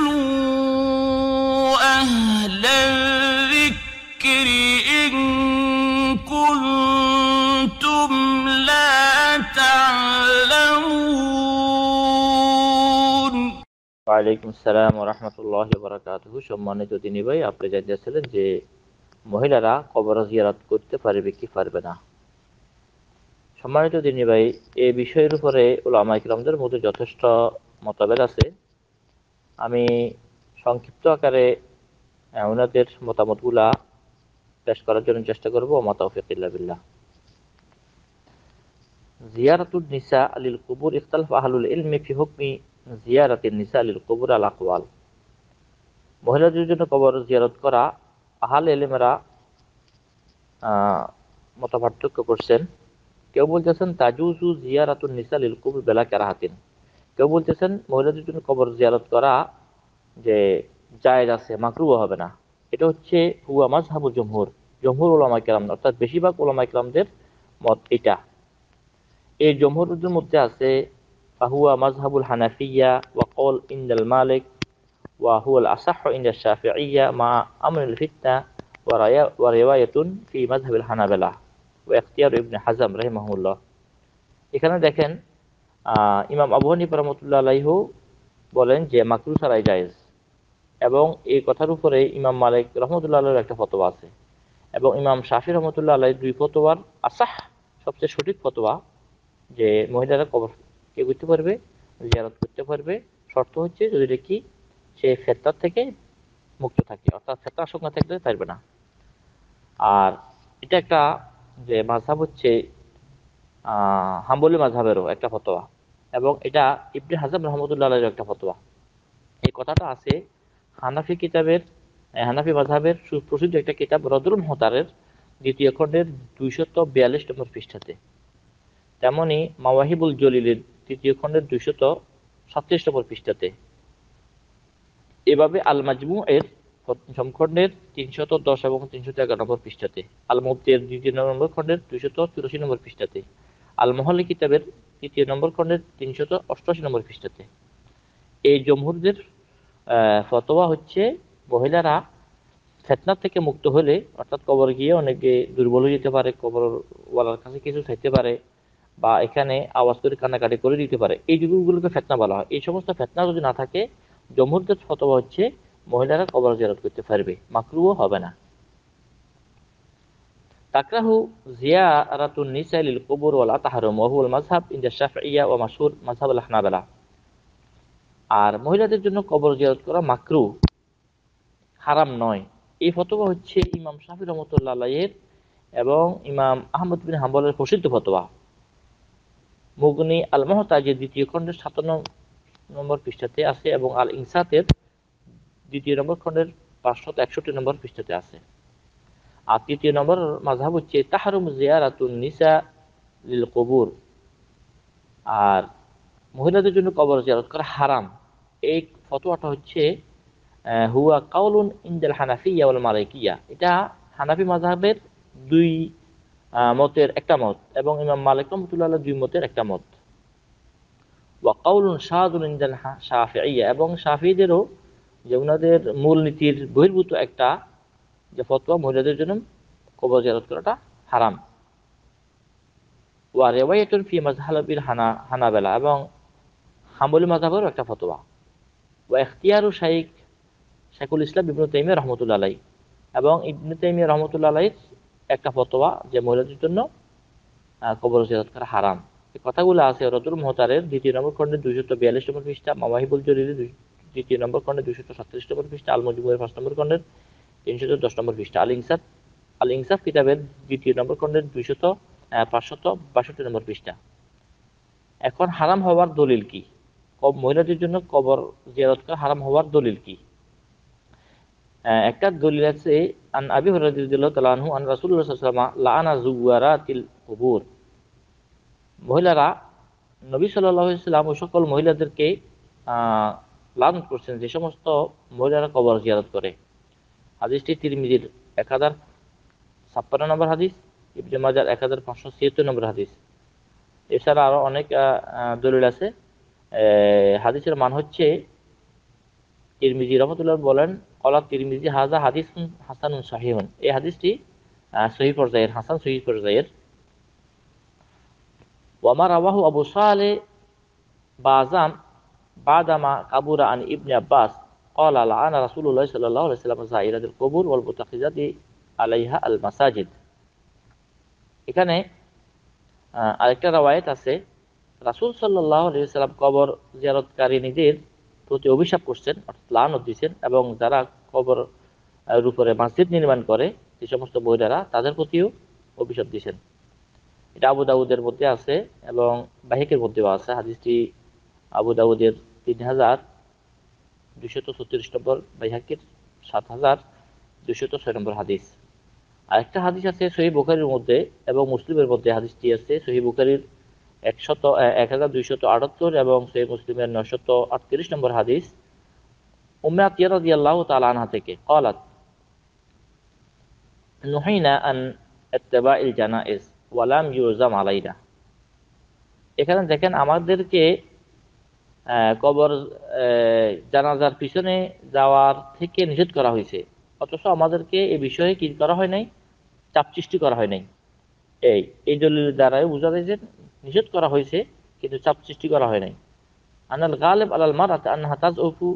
فاسألوا أهل الذكر إن كنتم لا تعلمون ওয়ালাইকুম আসসালাম রহমতুল্লাহ বারাকাতুহ সম্মানিত তিনি ভাই আপনি জানিয়েছিলেন যে মহিলারা কবর জিয়ারত করতে পারবে কি পারবে না সম্মানিত তিনি ভাই এই বিষয়ের উপরে ওলামা ইকরামদের মধ্যে যথেষ্ট মতভেদ আছে। আমি সংক্ষিপ্ত আকারে ওনাদের মতামতগুলা পেশ করার জন্য চেষ্টা করব মাতাউফিকিল্লা জিয়ারাতুল নিসা আলিল কুবুর, ইখতালফ আহলুল ইলমি নিসা আলিল কুবুর আল আকওয়াল। মহিলাদের জন্য কবর জিয়ারত করা, আহাল এলেমেরা মত পার্থক্য করছেন। কেউ বলতেছেন, তাজুজু জিয়ারাতুন নিসা লিল কুবুর বেলা কেরাহাতিন। কেউ বলতেছেন মহিলাদের জন্য কবর জিয়ারত করা যে জায়েজ আছে মাকরুও হবে না। এটা হচ্ছে হুয়া মাজহাবুল জমহুর। জমহুর ওলামা কেরাম অর্থাৎ বেশিরভাগ ওলামা কেরামদের মত এটা। এই জমহুরদের মধ্যে আছে ফাহুয়া মাজহাবুল হানাফিয়া ওয়া কল ইন্দাল মালিক ওয়া হুয়াল আসাহ ইন্দা শাফিইয়া মা আমরুল ফিতনা ওয়া রায়া ওয়া রিওয়ায়াতুন ফি মাজহাবিল হানাবেলা। ওয়া ইখতিয়ার ইবনে হাজাম রাহিমাহুল্লাহ। এখানে দেখেন আহ, ইমাম আবু হানিফা রহমতুল্লাহ আলাইহু বলেন যে মাকরু ছাড়াই জায়েজ। এবং এই কথার উপরে ইমাম মালিক রহমতুল্লাহ আলাইয়ের একটা ফতোয়া আছে। এবং ইমাম শাফি রহমতুল্লাহ আলাই দুই ফতোয়ার আসাহ, সবচেয়ে সঠিক ফতোয়া যে মহিলারা কবর কে করতে পারবে, জিয়ারত করতে পারবে। শর্ত হচ্ছে যদি দেখি সে ফেতনার থেকে মুক্ত থাকে, অর্থাৎ ফেতনার সঙ্গে থাকলে পারবে না। আর এটা একটা যে মাঝহাব হচ্ছে হাম্বলি মাঝহাবেরও একটা ফতোয়া। এবং এটা ইবনে হাজাম রহমতুল্লাহ আলাইয়ের একটা ফতোয়া। এই কথাটা আছে হানাফি কিতাবের হানাফি মাঝহাবের সুপ্রসিদ্ধ একটা কিতাব রদরুল হতারের দ্বিতীয় খণ্ডের দুইশত বিয়াল্লিশ নম্বর পৃষ্ঠাতে। তেমনি মাওয়াহিবুল জলিলের তৃতীয় খণ্ডের দুইশত সাতত্রিশ নম্বর পৃষ্ঠাতে। এভাবে আল মাজমু এর প্রথম খণ্ডের তিনশত দশ এবং তিনশত এগারো নম্বর পৃষ্ঠাতে আল মুফতির দ্বিতীয় নম্বর খণ্ডের দুইশত চুরাশি নম্বর পৃষ্ঠাতে আল কিতাবের তৃতীয় নম্বর খণ্ডের তিনশত অষ্টআশি নম্বর পৃষ্ঠাতে। এই জমহুরদের ফতোয়া হচ্ছে মহিলারা ফেতনা থেকে মুক্ত হলে, অর্থাৎ কবর গিয়ে অনেকে দুর্বল হয়ে যেতে পারে কবর ওয়ালার কাছে কিছু চাইতে পারে বা এখানে আওয়াজ করে কান্নাকাটি করে দিতে পারে। এই যুগগুলোকে ফেতনা বলা হয়। এই সমস্ত ফেতনা যদি না থাকে, জমহুরদের ফতোয়া হচ্ছে মহিলারা কবর জিয়ারত করতে পারবে মাকরুও হবে না। তাকরাহু জিয়ারাতুন নিসা লিল কুবুর ওয়ালা তাহরুম ওয়া হুয়াল মাযহাব ইনদা শাফিইয়া ওয়া মাশহুর মাযহাব আল আর মহিলাদের জন্য কবর জিয়ারত করা মাকরু, হারাম নয়। এই ফতোয়া হচ্ছে ইমাম শাফি রহমতুল্লাহ আলাইয়ের এবং ইমাম আহমদ বিন হাম্বলের প্রসিদ্ধ ফতোয়া। মুগনি আল মহতাজের দ্বিতীয় খণ্ডের সাতান্ন নম্বর পৃষ্ঠাতে আছে এবং আল ইনসাতের দ্বিতীয় নম্বর খণ্ডের পাঁচশত একষট্টি নম্বর পৃষ্ঠাতে আছে। আর তৃতীয় নম্বর মাঝহাব হচ্ছে তাহারুম জিয়ারাতুন নিসা লিল কবুর আর মহিলাদের জন্য কবর জিয়ারত করা হারাম এই ফতোয়াটা হচ্ছে হুয়া কাউলুন ইন্দাল হানাফিয়া ওয়াল মালিকিয়া এটা হানাফি মাযহাবের দুই মতের একটা মত এবং ইমাম মালিক রহমতুল্লাহ দুই মতের একটা মত ওয়া কাউলুন শাহাদুল ইন্দাল শাফিইয়া এবং শাফিদেরও যে ওনাদের মূলনীতির বহির্ভূত একটা যে ফতোয়া মহিলাদের জন্য কবর জিয়ারত করাটা হারাম। ওয়া রেওয়ায়াতুন ফি মাজহাবিল হানা, হানাবেলা এবং হাম্বলি মাযহাবেরও একটা ফতোয়া। ওয়া ইখতিয়ারু শাইখ শাইখুল ইসলাম ইবনু তাইমিয়া রহমতুল্লাহ আলাই এবং ইবনু তাইমিয়া রহমতুল্লাহ আলাইর একটা ফতোয়া যে মহিলাদের জন্য কবর জিয়ারত করা হারাম। এই কথাগুলো আছে রতুল মোহতারের দ্বিতীয় নম্বর খণ্ডে দুইশত বিয়াল্লিশ নম্বর পৃষ্ঠা, মামাহিবুল জরির দ্বিতীয় নম্বর খণ্ডে দুইশত সাতত্রিশ নম্বর পৃষ্ঠা আল মজিবুরের পাঁচ নম্বর খণ্ডের তিনশত দশ নম্বর পৃষ্ঠা। কিতাবের দ্বিতীয় নম্বর খণ্ডের দুইশত পাঁচশত বাষট্টি নম্বর পৃষ্ঠা। এখন হারাম হওয়ার দলিল কি? মহিলাদের জন্য কবর জিয়ারত করা হারাম হওয়ার দলিল কি? একটা দলিল আছে, আন আবি আনহু, আন ওয়াসাল্লাম লাআনা যুওয়ারাতিল কুবুর। মহিলারা, নবী আলাইহি ওই সকল মহিলাদেরকে লান করছেন যে সমস্ত মহিলারা কবর জিয়ারত করে। হাদিসটি তিরমিজির এক হাজার ছাপ্পান্ন নম্বর হাদিস, ইবনে মাজার এক হাজার পাঁচশো ছিয়াত্তর নম্বর হাদিস। এছাড়া আরও অনেক দলিল আছে। হাদিসের মান হচ্ছে তিরমিজি। রহমতুল্লাহ বলেন, কলা তিরমিজি হাজা হাদিস হাসানুন সাহিহুন। এই হাদিসটি সহি পর্যায়ের, হাসান সহি পর্যায়ের। ওয়ামার আবাহু আবু সালে বাজাম বাদামা কাবুরা আন ইবনে আব্বাস قال لعن رسول الله صلى الله عليه وسلم زائرات القبور والمتخذات عليها المساجد এখানে আহ, আরেকটা রাওয়ায়াত আছে রাসূল সাল্লাল্লাহু আলাইহি সাল্লাম কবর জিয়ারতকারীদের প্রতি অভিশাপ করছেন অর্থাৎ লানত দিয়েছেন এবং যারা কবর আহ, এর উপরে মসজিদ নির্মাণ করে যে সমস্ত মহিলারা তাদের প্রতিও অভিশাপ দিয়েছেন এটা আবু দাউদের মধ্যে আছে এবং বাহিকের মধ্যেও আছে হাদিসটি আবু দাউদের তিন হাজার দুশত ছত্রিশ নম্বর বাইহাকির সাত হাজার দুশত ছয় নম্বর হাদিস আরেকটা হাদিস আছে সহি বুখারির মধ্যে এবং মুসলিমের মধ্যে হাদিসটি আছে সহি বুখারির একশত এক হাজার দুইশত আটাত্তর এবং সহি মুসলিমের নশত আটত্রিশ নম্বর হাদিস উম্মে আতিয়া রাদিয়াল্লাহু তাআলা আনহা থেকে قالت نهينا عن اتباع الجنائز ولم يلزم علينا এখানে দেখেন আমাদেরকে আহ, কবর জানাজার পিছনে যাওয়ার থেকে নিষেধ করা হয়েছে। অথচ আমাদেরকে এই বিষয়ে কি করা হয় নাই? চাপ সৃষ্টি করা হয় নাই। এই এই দলিল দ্বারাই বোঝা যায় যে নিষেধ করা হয়েছে, কিন্তু চাপ সৃষ্টি করা হয় নাই। আনাল গালেব আলাল মারাত আনহা তাজউফু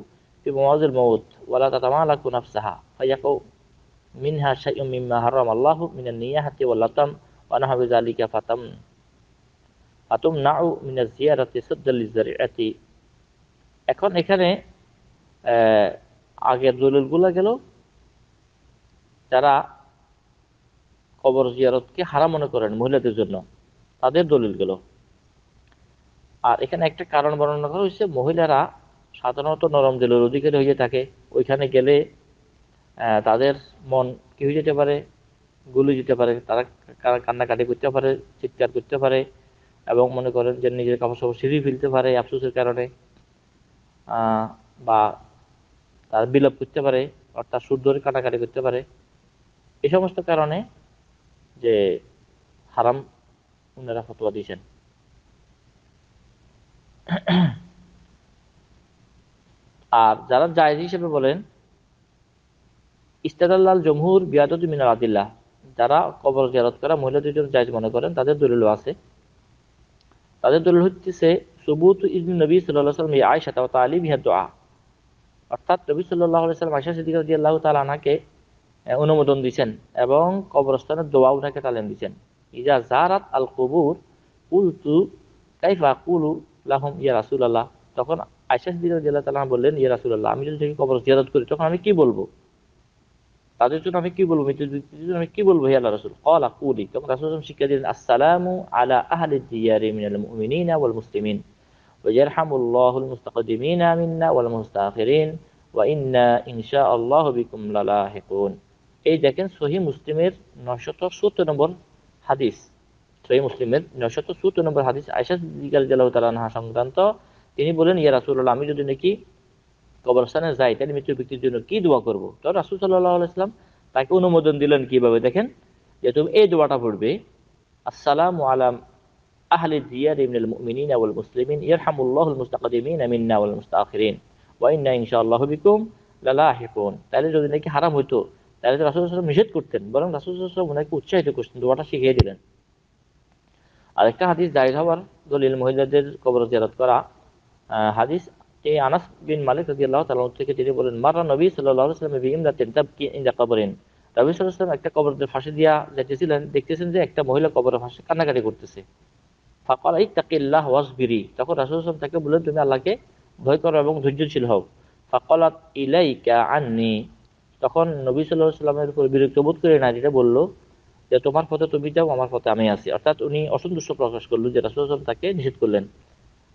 ফি মাওয়াজিল মাউত ওয়ালা তাতামালাকু নাফসাহা ফায়াকু মিনহা শাইউম মিম্মা হারাম আল্লাহু মিনান নিয়াহাতি ওয়াল লাতাম ওয়া নাহবি যালিকা ফাতাম ফাতুম নাউ মিনাজ জিয়ারাতি সুদ্দাল লিজারিআতি এখন এখানে আগের দলিলগুলো গেল, যারা কবর জিয়ারতকে হারা মনে করেন মহিলাদের জন্য, তাদের দলিল গেল। আর এখানে একটা কারণ বর্ণনা করা হয়েছে, মহিলারা সাধারণত নরম দিলের অধিকারী হয়ে থাকে। ওইখানে গেলে তাদের মন কি হয়ে যেতে পারে, গুলি যেতে পারে, তারা কান্নাকাটি করতে পারে, চিৎকার করতে পারে, এবং মনে করেন যে নিজের কাপড় সাপড় সিঁড়ি ফেলতে পারে আফসোসের কারণে। বা তার বিলোপ করতে পারে, অর্থাৎ সুর ধরে কাটাকাটি করতে পারে এই সমস্ত কারণে যে হারাম উনারা ফতোয়া দিয়েছেন। আর যারা জায়েজ হিসেবে বলেন ইস্তাদাল্লাল জমহুর বিয়াদত মিনাল আদিল্লাহ, যারা কবর জিয়ারত করা মহিলাদের জন্য জায়েজ মনে করেন, তাদের দলিলও আছে। তাদের দলিল হচ্ছে সবুত ইবন নবী সাল্লাল্লাহু আলাইহি ওয়াসাল্লাম আয়েশা ওয়া তালিব ইহা দোয়া। অর্থাৎ নবী সাল্লাল্লাহু আলাইহি ওয়াসাল্লাম আয়েশা সিদ্দিকা তাআলা আনহাকে আহ, অনুমোদন দিয়েছেন এবং কবরস্থানের দোয়া উঠাকে তালিম দিয়েছেন ইজা জারাত আল কুবুর কুলতু কাইফা কুলু লাহুম ইয়া রাসূলুল্লাহ। তখন আয়েশা সিদ্দিকা রাদিয়াল্লাহু তাআলা আনহা বললেন ইয়া রাসুল আল্লাহ আমি যদি কবর জিয়ারত করি তখন আমি কি বলব? তাদের জন্য আমি কি বলব? মৃত্যু জন্য আমি কি বলব হে আল্লাহ রসুল? কলা কুলি, তখন রাসুল শিক্ষা দিলেন, আসসালামু আলা আহলে জিয়ারি মিনাল মুমিনিনা ওয়াল মুসলিমিন ওয়াজারহামুল্লাহুল মুস্তাকদিমিনা মিন্না ওয়াল মুস্তাখিরিন ওয়া ইন্না ইনশাআল্লাহ বিকুম লালাহিকুন। এই দেখেন সহি মুসলিমের নয়শত সত্তর নম্বর হাদিস। সহি মুসলিমের নয়শত সত্তর নম্বর হাদিস আয়সা জিকাল জালাহ সংক্রান্ত। তিনি বলেন, ইয়া রাসুল্লাহ আমি যদি নাকি কবরস্থানে যাই তাহলে মৃত্যু ব্যক্তির জন্য কি দোয়া করব? তো রাসুল সাল্লাহ আলাইসলাম তাকে অনুমোদন দিলেন কীভাবে? দেখেন, যে তুমি এই দোয়াটা পড়বে, আসসালামু আলাম আহলি ওয়াল মুসলিমিন বিকুম লালাহিকুন। তাহলে যদি নাকি হারাম হইতো, তাহলে তো রাসূল ওয়াসাল্লাম নিষেধ করতেন, বরং রাসূল ওয়াসাল্লাম ওনাকে উৎসাহিত করতেন, দোয়াটা শিখিয়ে দিলেন। আরেকটা হাদিস জায়েজ হওয়ার দলিল মহিলাদের কবর জিয়ারত করা হাদিস এই আনাস বিন মালিক রাদিয়াল্লাহু তাআলা আনহু থেকে তিনি বলেন, মারা নবী সাল্লাল্লাহু আলাইহি ওয়াসাল্লাম বিইমরাতিন তাবকি ইনদা নবী সাল্লাল্লাহু একটা কবরের ফাঁসি দিয়া যাইতেছিলেন, দেখতেছেন যে একটা মহিলা কবরের ফাঁসি, কান্নাকাটি করতেছে। ফাকাল ইত্তাকিল্লাহ ওয়াসবিরি, তখন রাসূল সাল্লাল্লাহু আলাইহি ওয়াসাল্লাম তাকে বললেন, তুমি আল্লাহকে ভয় করো এবং ধৈর্যশীল হও। ফাকালাত ইলাইকা আননি, তখন নবী সাল্লাল্লাহু আলাইহি ওয়াসাল্লামের উপর বিরক্ত বোধ করে নারীটা বলল, যে তোমার পথে তুমি যাও, আমার পথে আমি আছি। অর্থাৎ উনি অসন্তুষ্ট প্রকাশ করলেন যে রাসূল সাল্লাল্লাহু তাকে নিষেধ করলেন।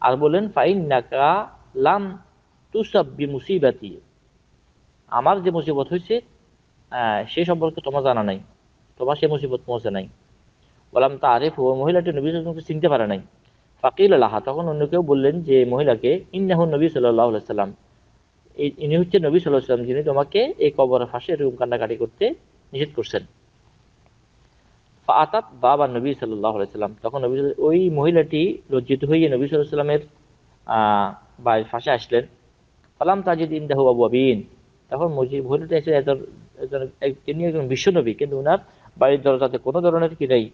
আর বললেন ফাইন নাকা লাম তুসাব বি মুসিবাতি আমার যে মুসিবত হয়েছে সে সম্পর্কে তোমার জানা নাই। তোমার সে মুসিবত পৌঁছে নাই। বললাম তা আরিফ ও মহিলাটি নবী সাল্লামকে চিনতে পারে নাই। ফাকিল আল্লাহ তখন অন্য কেউ বললেন যে মহিলাকে, ইন্নাহু নবী সাল্লাহ সাল্লাম এই ইনি হচ্ছে নবী সাল্লাহ সাল্লাম যিনি তোমাকে এই কবরের ফাঁসে, এরকম কান্নাকাটি করতে নিষেধ করছেন। আতাত বাবা নবী সাল্লাহ সাল্লাম তখন নবী ওই মহিলাটি লজ্জিত হয়ে নবী সাল্লাহ সাল্লামের বাড়ির ফাঁসে আসলেন। ফালাম তাজিদ ইন্দাহু আবুয়াবিন তখন মসজিদ মহিলাটা এসে তিনি একজন বিশ্বনবী কিন্তু ওনার বাড়ির দরজাতে কোনো ধরনের কি নেই,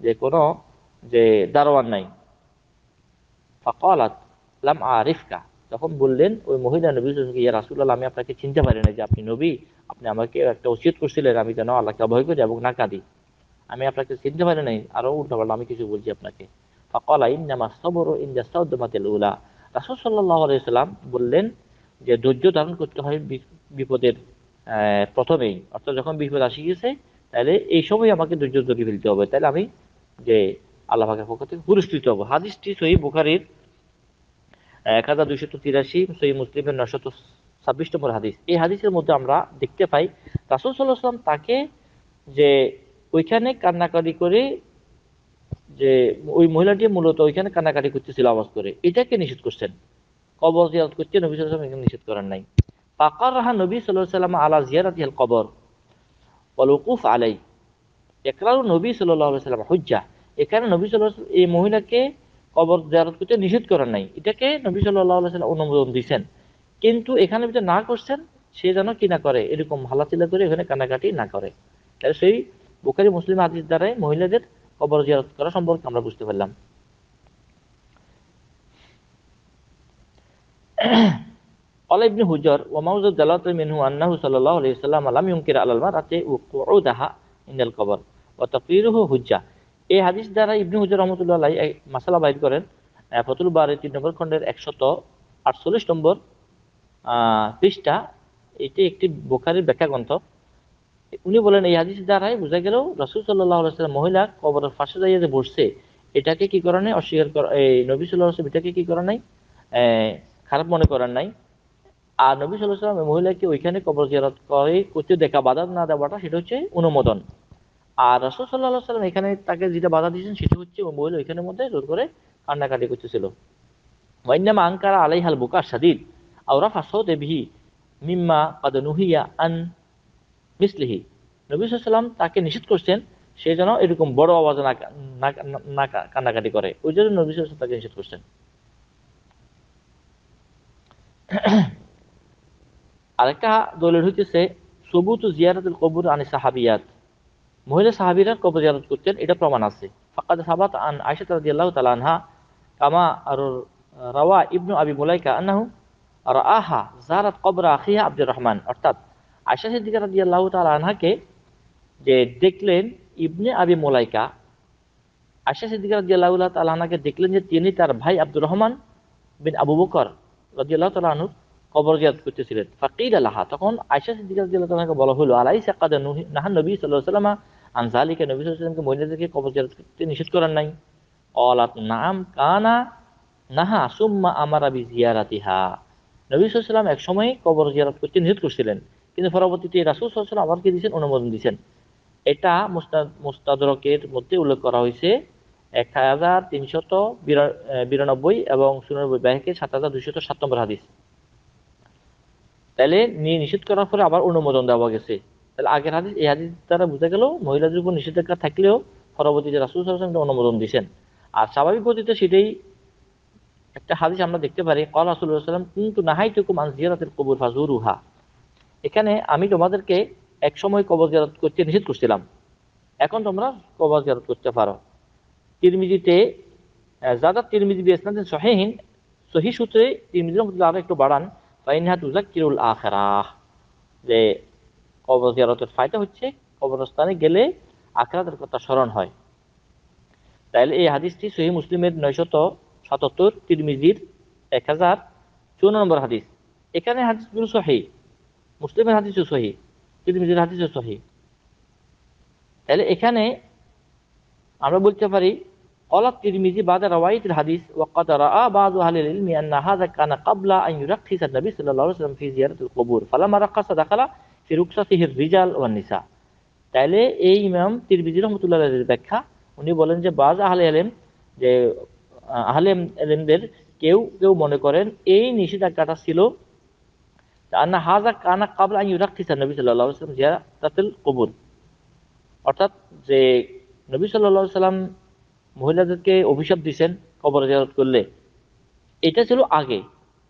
যে কোনো, যে দারোয়ান নাই। ফাকালাত লাম আরিফকা। তখন বললেন, ওই মহিলা নবী ইয়া রাসূলুল্লাহ, আমি আপনাকে চিনতে পারি না যে আপনি নবী, আপনি আমাকে একটা উচিত করছিলেন, আমি যেন আল্লাহকে ভয় করি এবং না কাঁদি। আমি আপনাকে চিনতে পারি নাই, আরও উল্টা আমি কিছু বলছি আপনাকে। ফাকালা, ইন্নামা সাবরু ইনদা সাউদামাতিল উলা। রাসূল সাল্লাল্লাহু আলাইহি সাল্লাম বললেন যে ধৈর্য ধারণ করতে হয় বিপদের প্রথমেই। অর্থাৎ যখন বিপদ আসি গেছে, তাহলে এই সময় আমাকে ধৈর্য ধরে ফেলতে হবে। তাহলে আমি যে আল্লাহ পাকের পক্ষ থেকে পুরস্কৃত হব। হাদিসটি সহি বুখারির এক হাজার দুইশত তিরাশি সহি মুসলিমের নশত ছাব্বিশ নম্বর হাদিস। এই হাদিসের মধ্যে আমরা দেখতে পাই, রাসুল সাল্লাহ সাল্লাম তাকে যে ওইখানে কান্নাকাটি করে যে ওই মহিলাটি মূলত ওইখানে কান্নাকাটি করতেছিল আওয়াজ করে। এটাকে নিষেধ করছেন। কবর জিয়ারত করতে নবী সাল্লাম এখানে নিষেধ করেন নাই। পাকার রাহা নবী সাল্লাহ সাল্লাম আলা জিয়ারাত কবর। ওয়ালুকুফ আলাই। একরারু নবী সাল্লাহ সাল্লাম হুজ্জা। এখানে নবী সাল্লাহ এই মহিলাকে কবর জিয়ারত করতে নিষেধ করেন নাই। এটাকে নবী সাল্লাহ সাল্লাম অনুমোদন দিয়েছেন কিন্তু এখানে যেটা না করছেন, সে যেন কি না করে, এরকম হালাচিলা করে এখানে কানাকাটি না করে। তাহলে সেই বুখারি, মুসলিম হাদিস দ্বারাই মহিলাদের কবর জিয়ারত করা সম্পর্কে আমরা বুঝতে পারলাম। অলাইবনি হুজর ওমাউজুদ জালাত মিনহু আন্নাহু সাল্লাল্লাহু আলাইহি সাল্লাম আলাম আলাল মারাতে ইনাল কবর ওয়া তাকরিরুহু হুজ্জা এই হাদিস দ্বারা ইবনে হুজর রহমতুল্লাহ আলাই মাসালা বাইর করেন ফতুল বারে তিন নম্বর খণ্ডের একশত আটচল্লিশ নম্বর পৃষ্ঠা। এটি একটি বোখারির ব্যাখ্যা গ্রন্থ উনি বলেন, এই হাদিস দ্বারাই বোঝা গেল রসুল সাল্লাহ সাল্লাম মহিলা কবরের ফাঁসে দাঁড়িয়ে যে বসছে, এটাকে কি করা নাই? অস্বীকার করা, এই নবী সাল্লাহ সাল্লাম এটাকে কি করা নাই? খারাপ মনে করার নাই? আর নবী সাল্লাহ সাল্লাম মহিলাকে ওইখানে কবর জিয়ারত করে করতে দেখা, বাধা না দেওয়াটা সেটা হচ্ছে অনুমোদন। আর রসুল সাল্লাহ সাল্লাম এখানে তাকে যেটা বাধা দিয়েছেন সেটা হচ্ছে ওই মহিলা ওইখানের মধ্যে জোর করে কান্নাকাটি করতেছিল। ওয়াইনামা আঙ্কারা আলাইহাল বুকার সাদিদ আওরা ফাঁসাও দেবহি মিম্মা কাদনুহিয়া আন মিসলিহি। নবী সাল্লাম তাকে নিষেধ করছেন, সে যেন এরকম বড় আওয়াজে না কান্নাকাটি করে। ওই জন্য নবী সাল্লাম তাকে নিষেধ করছেন। আরেকটা দলের হইতেছে, সবুত জিয়ারাতুল কবুর আনি সাহাবিয়াত। মহিলা সাহাবীরা কবর জিয়ারত করতেন, এটা প্রমাণ আছে। ফাকাদ সাবাত আন আয়েশা রাদিয়াল্লাহু তাআলা আনহা, কামা আর রাওয়া ইবনু আবি মুলাইকা আন্নাহু রাআহা জারাত কবর আখিহা আব্দুর রহমান। অর্থাৎ আয়েশা সিদ্দিকা রাদিয়াল্লাহু তাআলা আনহাকে যে দেখলেন ইবনে আবি মুলাইকা, আয়েশা সিদ্দিকা রাদিয়াল্লাহু তাআলা আনহাকে দেখলেন যে তিনি তার ভাই আব্দুর রহমান বিন আবু বকর রাদিয়াল্লাহু তাআলা আনহু কবর জিয়ারত করতেছিলেন। ফাকির আলাহা তখন আয়েশা সিদ্দিকা রাদিয়াল্লাহু তাআলাকে বলা হলো, আলাইসা কাদ নাহান নবী সাল্লাল্লাহু আলাইহি ওয়াসাল্লাম আন যালিকা, নবী ওয়াসাল্লামকে মহিলাদেরকে কবর জিয়ারত করতে নিষেধ করার নাই। অলাত নাম কানা নাহা সুম্মা আমারা বি জিয়ারাতিহা। নবী ওয়াসাল্লাম এক সময় কবর জিয়ারত করতে নিষেধ করছিলেন। কিন্তু পরবর্তীতে রাসূল সাল্লাল্লাহু আলাইহি ওয়াসাল্লাম আবার কি দিয়েছেন? অনুমোদন দিয়েছেন। এটা মুস্তাদ মুস্তাদরকের মধ্যে উল্লেখ করা হয়েছে। এক হাজার তিনশত বিরানব্বই এবং সুনানব্বই ব্যাংকে সাত হাজার দুইশত সাত নম্বর হাদিস। তাহলে নিয়ে নিষেধ করার পরে আবার অনুমোদন দেওয়া গেছে। তাহলে আগের হাদিস, এই হাদিস দ্বারা বোঝা গেল মহিলাদের উপর নিষেধাজ্ঞা থাকলেও পরবর্তীতে রাসুল সাল্লাম অনুমোদন দিয়েছেন। আর স্বাভাবিক গতিতে সেটাই একটা হাদিস আমরা দেখতে পারি, কল রাসুল্লাহ সাল্লাম কিন্তু নাহাই টুকুম আন জিয়ারাতের কবুর ফাজুরুহা। এখানে আমি তোমাদেরকে এক সময় কবর জিয়ারত করতে নিষেধ করছিলাম। এখন তোমরা কবর জিয়ারত করতে পারো। তিরমিজিতে জাদা তিরমিজি বিসনাদিন সহিহীন, সহি সূত্রে তিরমিজির মধ্যে আরও একটু বাড়ান, ফাইনহা তুজাক্কিরুল আখিরাহ যে কবর জিয়ারতের ফায়দা হচ্ছে কবরস্থানে গেলে আখরাতের কথা স্মরণ হয়। তাইলে এই হাদিসটি সহি মুসলিমের নয়শত সাতাত্তর তিরমিজির এক হাজার চুয়ান্ন নম্বর হাদিস। এখানে হাদিসগুলো সহি। মুসলিমের হাদিসও সহি তিরমিজির হাদিসও সহি তাহলে এখানে আমরা বলতে পারি قال الترمذي بعد رواية الحديث وقد رأى بعض أهل العلم أن هذا كان قبل أن يرخص النبي صلى الله عليه وسلم في زيارة القبور فلما رخص دخل في رخصته الرجال والنساء তাইলে এই ইমাম তিরমিজি রহমতুল্লাহ আলাইহির ব্যাখ্যা উনি বলেন যে বাজ আহলে আলেম যে আহ, আহলে আলেমদের কেউ কেউ মনে করেন এই নিষেধাজ্ঞাটা ছিল কবুর অর্থাৎ যে নবী সাল্লাম মহিলাদেরকে অভিশাপ দিয়েছেন কবর করলে, এটা ছিল আগে।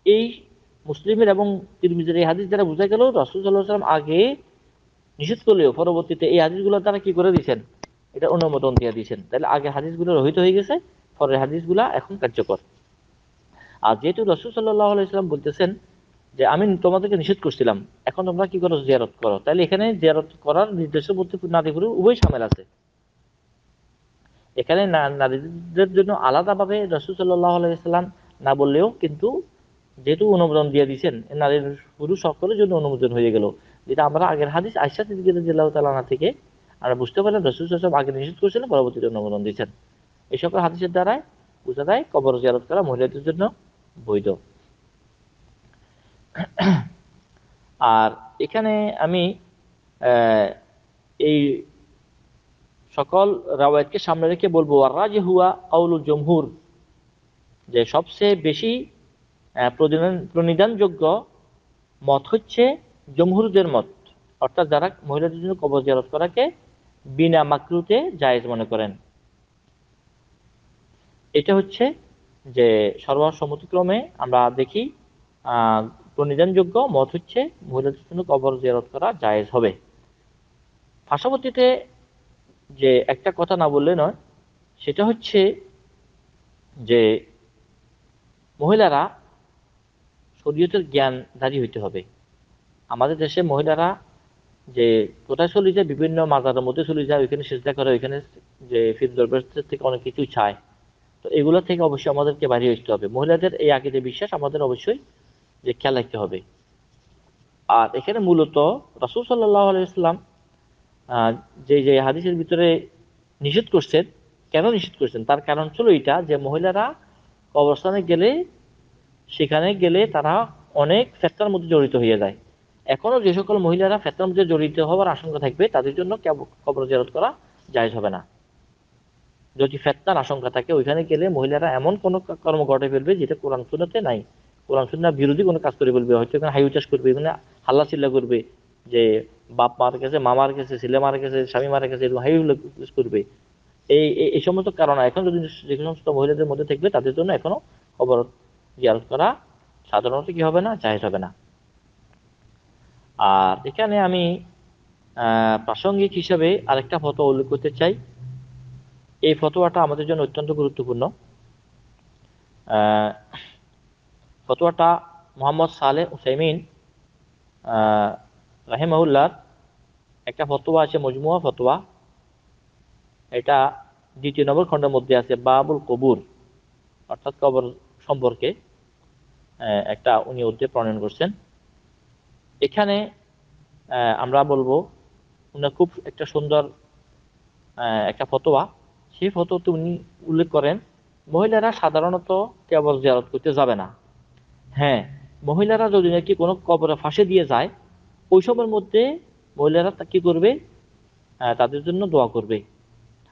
এই মুসলিমের এবং তিরমিজের এই হাদিস দ্বারা বোঝা গেল, রসুল সাল্লাহ সাল্লাম আগে নিষেধ করলেও পরবর্তীতে এই হাদিসগুলো তারা কি করে দিয়েছেন? এটা অনুমোদন দিয়ে দিয়েছেন। তাহলে আগে হাদিসগুলো রহিত হয়ে গেছে, পরের হাদিসগুলা এখন কার্যকর। আর যেহেতু রসুল সাল্লাহ আলাইসাল্লাম বলতেছেন যে আমি তোমাদেরকে নিষেধ করছিলাম, এখন তোমরা কি করো জিয়ারত করো? তাহলে এখানে জিয়ারত করার নির্দেশের মধ্যে নারী পুরুষ উভয় সামিল আছে। এখানে নারীদের জন্য আলাদাভাবে রসুল সাল্লাহ না বললেও কিন্তু যেহেতু অনুমোদন দিয়ে দিয়েছেন নারী পুরুষ সকলের জন্য অনুমোদন হয়ে গেল। যেটা আমরা আগের হাদিস আয়সা জেলাহ তালানা থেকে আমরা বুঝতে পারলাম, রসুল সাহেব আগে নিষেধ করেছিলেন পরবর্তীতে অনুমোদন দিয়েছেন। এই সকল হাদিসের দ্বারাই বোঝা যায় কবর জিয়ারত করা মহিলাদের জন্য বৈধ। আর এখানে আমি এই সকল রাওয়ায়তকে সামনে রেখে বলব আর রাজি হুয়া আউলুল জমহুর, যে সবচেয়ে বেশি প্রণিধানযোগ্য মত হচ্ছে জমহুরদের মত। অর্থাৎ যারা মহিলাদের জন্য কবর জিয়ারত করাকে বিনা মাকরুতে জায়েজ মনে করেন। এটা হচ্ছে যে সর্বসম্মতিক্রমে আমরা দেখি প্রণিধানযোগ্য মত হচ্ছে মহিলাদের জন্য কবর জিয়ারত করা জায়েজ হবে। পাশাপাশিতে যে একটা কথা না বললে নয়, সেটা হচ্ছে যে মহিলারা শরীয়তের জ্ঞানধারী হইতে হবে। আমাদের দেশে মহিলারা যে কোথায় চলে যায়, বিভিন্ন মাজারের মধ্যে চলে যায়, ওইখানে চেষ্টা করে, ওইখানে যে ফির দরবার থেকে অনেক কিছু চায়। তো এগুলো থেকে অবশ্যই আমাদেরকে বাড়িয়ে আসতে হবে। মহিলাদের এই আকিদে বিশ্বাস আমাদের অবশ্যই যে খেয়াল রাখতে হবে। আর এখানে মূলত রাসুল সাল্লাহ আলাইসাল্লাম যে যে হাদিসের ভিতরে নিষেধ করছেন, কেন নিষেধ করছেন? তার কারণ ছিল এটা যে মহিলারা কবরস্থানে গেলে, সেখানে গেলে তারা অনেক ফেতনার মধ্যে জড়িত হয়ে যায়। এখনও যে সকল মহিলারা ফেতনার মধ্যে জড়িত হওয়ার আশঙ্কা থাকবে, তাদের জন্য কেব- কবর জিয়ারত করা জায়েজ হবে না। যদি ফেতনার আশঙ্কা থাকে, ওইখানে গেলে মহিলারা এমন কোনো কর্ম ঘটে ফেলবে যেটা কোরআন, সুন্নাতে নাই। কোরআন সুন্নাহ বিরোধী কোনো কাজ করে বলবে হয়তো এখানে হাই উচ্চাস করবে এখানে হাল্লা চিল্লা করবে, যে বাপ মার গেছে মামার গেছে ছেলে মারা গেছে স্বামী মারা গেছে এরকম হাই উল্লাস করবে। এই, এই- সমস্ত কারণ এখন যদি যে সমস্ত মহিলাদের মধ্যে থাকবে, তাদের জন্য এখনও খবর জিয়ারত করা সাধারণত কি হবে না জায়েজ হবে না। আর এখানে আমি প্রাসঙ্গিক হিসাবে আরেকটা ফটো উল্লেখ করতে চাই। এই ফতোয়াটা আমাদের জন্য অত্যন্ত গুরুত্বপূর্ণ। ফতোয়াটা মোহাম্মদ সালে উসাইমিন রাহিমাউল্লার একটা ফতোয়া আছে, মজমুয়া ফতোয়া। এটা দ্বিতীয় নম্বর খণ্ডের মধ্যে আছে, বাবুল কবুর, অর্থাৎ কবর সম্পর্কে একটা উনি অধ্যায় প্রণয়ন করছেন। এখানে আমরা বলব, উনি খুব একটা সুন্দর একটা ফতোয়া। সেই ফতোতে উনি উল্লেখ করেন, মহিলারা সাধারণত কেবল জিয়ারত করতে যাবে না। হ্যাঁ মহিলারা যদি নাকি কোনো কবরে ফাঁসে দিয়ে যায়, ওই সময়ের মধ্যে মহিলারা কি করবে? তাদের জন্য দোয়া করবে।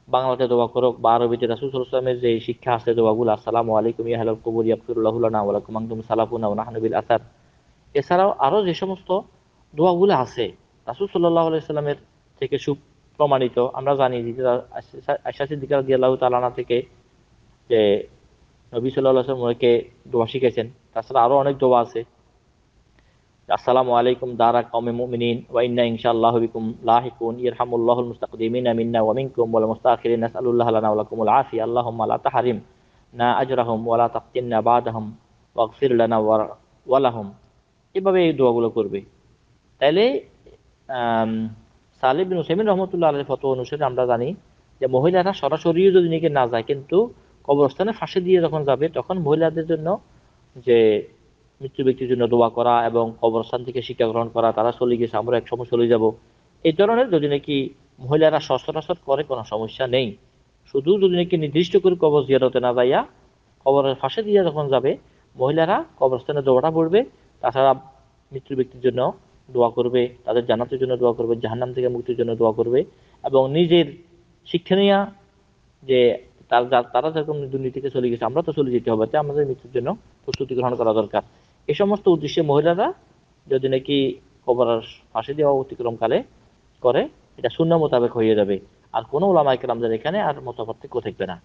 বাংলাতে দোয়া করো, বা আরবিতে রাসুল সাল্লামের যে শিক্ষা আছে, দোয়াগুলো, আসসালামু আলাইকুম ইয়া হালাল কবুর ইয়াফিরুল্লাহু লানা ওয়া লাকুম সালাফুনা ওয়া আসার। এছাড়াও আরও যে সমস্ত দোয়াগুলো আছে, রাসুল সাল্লাল্লাহু আলাইহি সাল্লামের থেকে সুপ্রমাণিত, আমরা জানি যে আয়সা সিদ্দিকা রাদিয়াল্লাহু তাআলা থেকে যে নবী সাল্লাল্লাহু আলাইহি ওয়াসাল্লামকে দোয়া শিখেছেন। তাছাড়া আরও অনেক দোয়া আছে। আসসালামু আলাইকুম দারা কওমে মুমিনিন, ওয়া ইন্না ইনশাআল্লাহু বিকুম লাহিকুন, ইরহামুল্লাহুল মুস্তাকদিমিনা মিন্না ওয়া মিনকুম ওয়াল মুস্তাখিরিন, নাসআলুল্লাহ লানা ওয়া লাকুমুল আফিয়া, আল্লাহুম্মা লা তাহরিম না আজরাহুম ওয়া লা তাফতিননা বাদাহুম, ওয়াগফির লানা ওয়া- লাহুম। এভাবে এই দোয়াগুলো করবে। তাইলে সালেহ বিন হুসাইমিন রহমতুল্লাহ আলের ফটো অনুসারে আমরা জানি যে মহিলারা সরাসরিও যদি নিকে না যায়, কিন্তু কবরস্থানে ফাঁসি দিয়ে যখন যাবে, তখন মহিলাদের জন্য যে মৃত্যু ব্যক্তির জন্য দোয়া করা এবং কবরস্থান থেকে শিক্ষা গ্রহণ করা, তারা চলে গেছে আমরা এক সময় চলে যাব। এই ধরনের যদি নাকি মহিলারা সচরাচর করে, কোনো সমস্যা নেই। শুধু যদি নাকি নির্দিষ্ট করে কবর জিয়ারতে না যাইয়া কবরের ফাঁসে দিয়ে যখন যাবে, মহিলারা কবরস্থানে দোয়াটা পড়বে, তাছাড়া মৃত্যু ব্যক্তির জন্য দোয়া করবে, তাদের জানাতের জন্য দোয়া করবে, জাহান্নাম থেকে মুক্তির জন্য দোয়া করবে এবং নিজের শিক্ষণীয় যে তার যেরকম দুর্নীতি থেকে চলে গেছে, আমরা তো চলে যেতে হবে, তাই আমাদের মৃত্যুর জন্য প্রস্তুতি গ্রহণ করা দরকার। এই সমস্ত উদ্দেশ্যে মহিলারা যদি নাকি কবর ফাঁসি দেওয়া অতিক্রমকালে করে, এটা শূন্য মোতাবেক হয়ে যাবে। আর কোনো ওলামাইকে আমাদের এখানে আর মতপার্থক্য থাকবে না।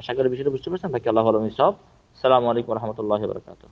আশা করি বিষয়টা বুঝতে পারছেন। বাকি আল্লাহ আলমী সব সালামু আলাইকুম রহমতুল্লাহ বরকাত